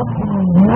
no